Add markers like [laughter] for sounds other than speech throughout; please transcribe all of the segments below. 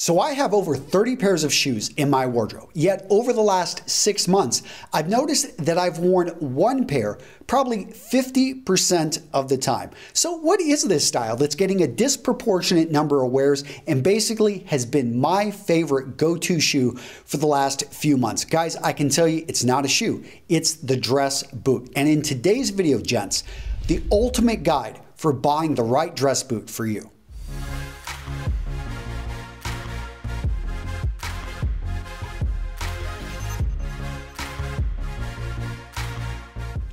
So I have over 30 pairs of shoes in my wardrobe. Yet over the last six months, I've noticed that I've worn one pair probably 50% of the time. So what is this style that's getting a disproportionate number of wears and basically has been my favorite go-to shoe for the last few months? Guys, I can tell you it's not a shoe. It's the dress boot. And in today's video, gents, the ultimate guide for buying the right dress boot for you.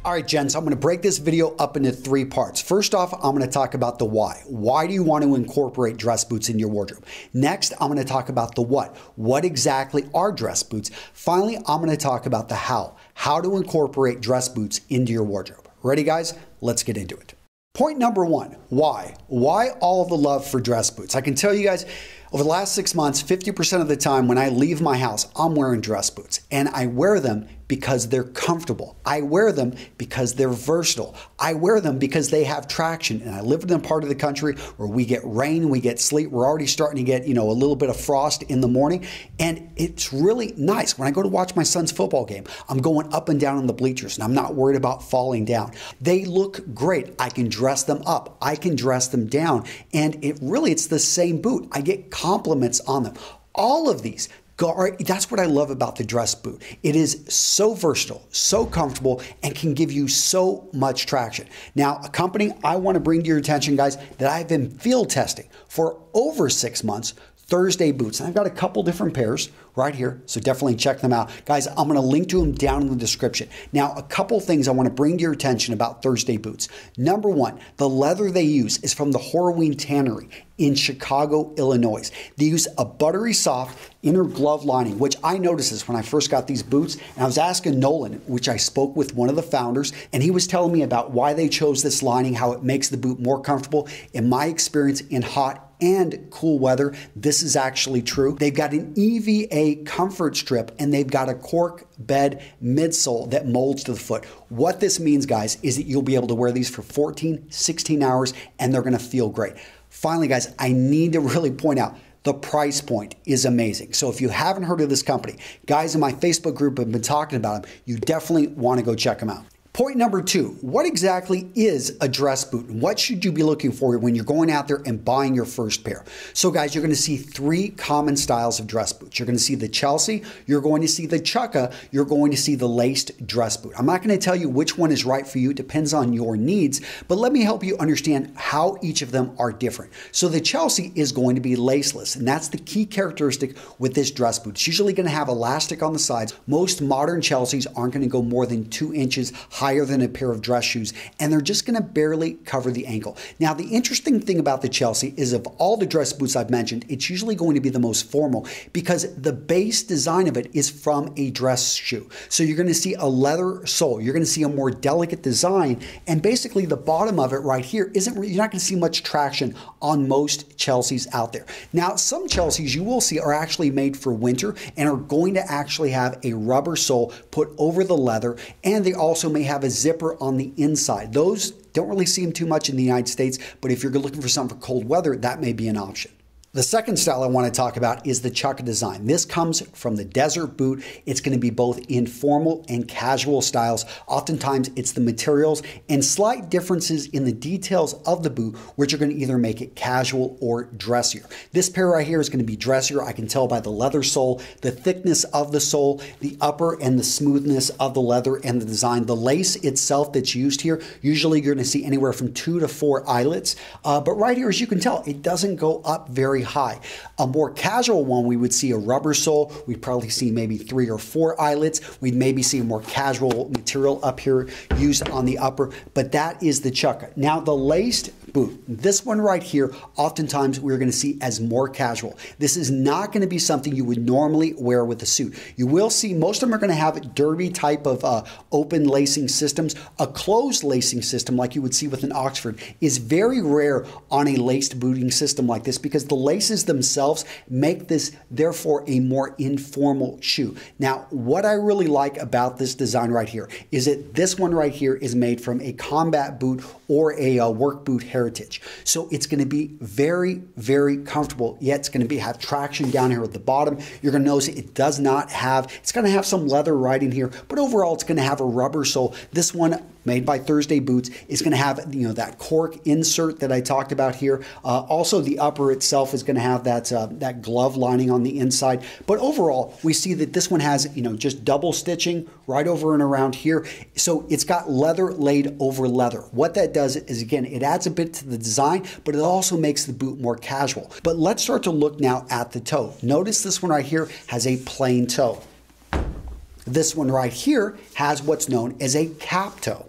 All right, gents, I'm gonna break this video up into three parts. First off, I'm gonna talk about the why. Why do you want to incorporate dress boots in your wardrobe? Next, I'm gonna talk about the what. What exactly are dress boots? Finally, I'm gonna talk about the how. How to incorporate dress boots into your wardrobe. Ready, guys? Let's get into it. Point number one, why? Why all the love for dress boots? I can tell you guys, over the last six months, 50% of the time when I leave my house, I'm wearing dress boots. And I wear them because they're comfortable. I wear them because they're versatile. I wear them because they have traction. And I live in a part of the country where we get rain, we get sleet. We're already starting to get, you know, a little bit of frost in the morning. And it's really nice. When I go to watch my son's football game, I'm going up and down on the bleachers and I'm not worried about falling down. They look great. I can dress them up. I can dress them down. And it really, it's the same boot. I get compliments on them. All of these, that's what I love about the dress boot. It is so versatile, so comfortable, and can give you so much traction. Now, a company I want to bring to your attention, guys, that I've been field testing for over six months Thursday boots. And I've got a couple different pairs right here, so definitely check them out. Guys, I'm going to link to them down in the description. Now, a couple things I want to bring to your attention about Thursday boots. Number one, the leather they use is from the Horween Tannery in Chicago, Illinois. They use a buttery soft inner glove lining, which I noticed this when I first got these boots. And I was asking Nolan, which I spoke with one of the founders, and he was telling me about why they chose this lining, how it makes the boot more comfortable. In my experience, in hot and cool weather. This is actually true. They've got an EVA comfort strip and they've got a cork bed midsole that molds to the foot. What this means, guys, is that you'll be able to wear these for 14, 16 hours and they're gonna feel great. Finally, guys, I need to [laughs] really point out the price point is amazing. So if you haven't heard of this company, guys in my Facebook group have been talking about them. You definitely want to go check them out. Point number two, what exactly is a dress boot? What should you be looking for when you're going out there and buying your first pair? So guys, you're gonna see three common styles of dress boots. You're gonna see the Chelsea, you're going to see the Chukka, you're going to see the laced dress boot. I'm not gonna tell you which one is right for you, it depends on your needs, but let me help you understand how each of them are different. So the Chelsea is going to be laceless, and that's the key characteristic with this dress boot. It's usually gonna have elastic on the sides. Most modern Chelseas aren't gonna go more than two inches high higher than a pair of dress shoes, and they're just going to barely cover the ankle. Now, the interesting thing about the Chelsea is of all the dress boots I've mentioned, it's usually going to be the most formal because the base design of it is from a dress shoe. So you're going to see a leather sole, you're going to see a more delicate design, and basically the bottom of it right here isn't, you're not going to see much traction on most Chelseas out there. Now, some Chelseas you will see are actually made for winter and are going to actually have a rubber sole put over the leather, and they also may have have a zipper on the inside. Those don't really see them too much in the United States, but if you're looking for something for cold weather, that may be an option. The second style I want to talk about is the Chukka design. This comes from the desert boot. It's going to be both informal and casual styles. Oftentimes it's the materials and slight differences in the details of the boot, which are going to either make it casual or dressier. This pair right here is going to be dressier. I can tell by the leather sole, the thickness of the sole, the upper and the smoothness of the leather and the design. The lace itself that's used here, usually you're going to see anywhere from two to four eyelets. Uh, but right here, as you can tell, it doesn't go up very high. A more casual one, we would see a rubber sole. We'd probably see maybe three or four eyelets. We'd maybe see a more casual material up here used on the upper, but that is the chukka. Now the laced boot. This one right here, oftentimes we're going to see as more casual. This is not going to be something you would normally wear with a suit. You will see most of them are going to have derby type of uh, open lacing systems. A closed lacing system like you would see with an Oxford is very rare on a laced booting system like this because the laces themselves make this therefore a more informal shoe. Now, what I really like about this design right here is that this one right here is made from a combat boot or a, a uh, work boot hair Heritage. So it's going to be very, very comfortable. Yet it's going to be have traction down here at the bottom. You're going to notice it does not have, it's going to have some leather riding here, but overall it's going to have a rubber sole. This one made by Thursday Boots is going to have you know that cork insert that I talked about here. Uh, also, the upper itself is going to have that uh, that glove lining on the inside. But overall, we see that this one has you know just double stitching right over and around here. So it's got leather laid over leather. What that does is again, it adds a bit to the design, but it also makes the boot more casual. But let's start to look now at the toe. Notice this one right here has a plain toe. This one right here has what's known as a cap toe.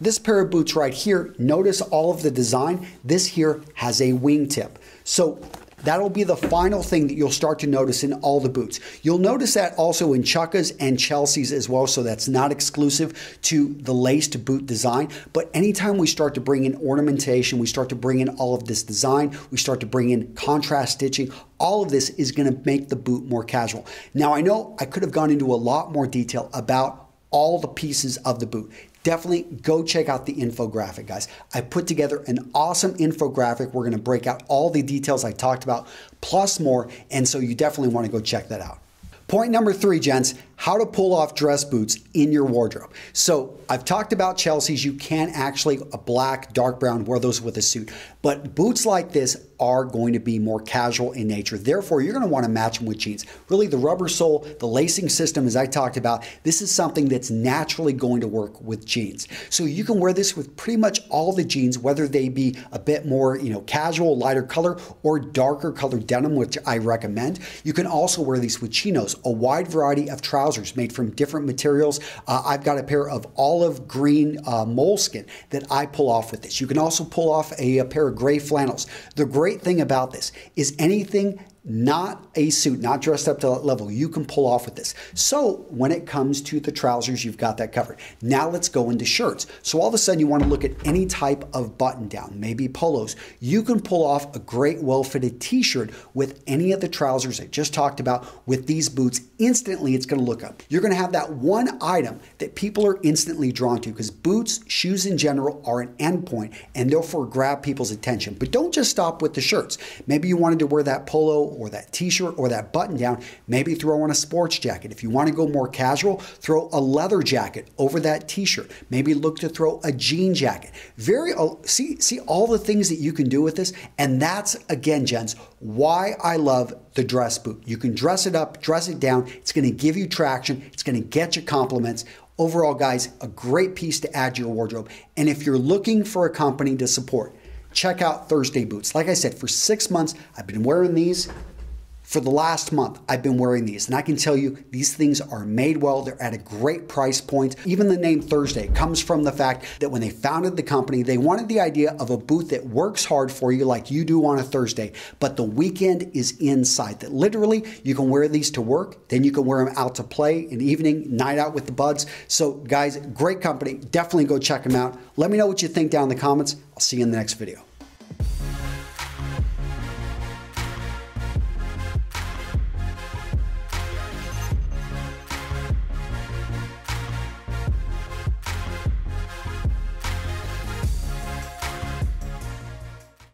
This pair of boots right here, notice all of the design. This here has a wingtip. So That'll be the final thing that you'll start to notice in all the boots. You'll notice that also in Chukkas and Chelsea's as well, so that's not exclusive to the laced boot design. But anytime we start to bring in ornamentation, we start to bring in all of this design, we start to bring in contrast stitching, all of this is going to make the boot more casual. Now, I know I could have gone into a lot more detail about all the pieces of the boot definitely go check out the infographic, guys. I put together an awesome infographic. We're going to break out all the details I talked about, plus more. And so you definitely want to go check that out. Point number three, gents, how to pull off dress boots in your wardrobe. So I've talked about Chelsea's. You can actually a black, dark brown, wear those with a suit. But boots like this are going to be more casual in nature. Therefore, you're going to want to match them with jeans. Really, the rubber sole, the lacing system, as I talked about, this is something that's naturally going to work with jeans. So you can wear this with pretty much all the jeans, whether they be a bit more, you know, casual, lighter color, or darker colored denim, which I recommend. You can also wear these with chinos, a wide variety of trousers made from different materials. Uh, I've got a pair of olive green uh, moleskin that I pull off with this. You can also pull off a, a pair of gray flannels. The great thing about this is anything not a suit, not dressed up to that level, you can pull off with this. So when it comes to the trousers, you've got that covered. Now let's go into shirts. So all of a sudden you want to look at any type of button down, maybe polos. You can pull off a great well-fitted t-shirt with any of the trousers I just talked about with these boots. Instantly it's going to look up. You're going to have that one item that people are instantly drawn to because boots, shoes in general are an endpoint and therefore grab people's attention. But don't just stop with the shirts. Maybe you wanted to wear that polo or that t-shirt or that button down, maybe throw on a sports jacket. If you want to go more casual, throw a leather jacket over that t-shirt. Maybe look to throw a jean jacket. Very uh, see see all the things that you can do with this and that's again gents why I love the dress boot. You can dress it up, dress it down. It's going to give you traction. It's going to get you compliments. Overall, guys, a great piece to add to your wardrobe. And if you're looking for a company to support, check out Thursday Boots. Like I said, for six months, I've been wearing these. For the last month, I've been wearing these, and I can tell you these things are made well. They're at a great price point. Even the name Thursday comes from the fact that when they founded the company, they wanted the idea of a boot that works hard for you like you do on a Thursday, but the weekend is inside. That literally you can wear these to work, then you can wear them out to play, an evening, night out with the buds. So, guys, great company. Definitely go check them out. Let me know what you think down in the comments. I'll see you in the next video.